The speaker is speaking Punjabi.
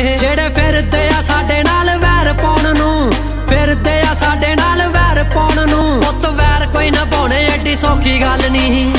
ਜਿਹੜੇ ਫਿਰਦੇ ਆ ਸਾਡੇ ਨਾਲ ਵੈਰ ਪਾਉਣ ਨੂੰ ਫਿਰਦੇ ਆ ਸਾਡੇ ਨਾਲ ਵੈਰ ਪਾਉਣ ਨੂੰ, ਪੁੱਤ ਵੈਰ ਕੋਈ ਨਾ ਪਾਉਣੇ, ਐਡੀ ਸੌਖੀ ਗੱਲ ਨਹੀਂ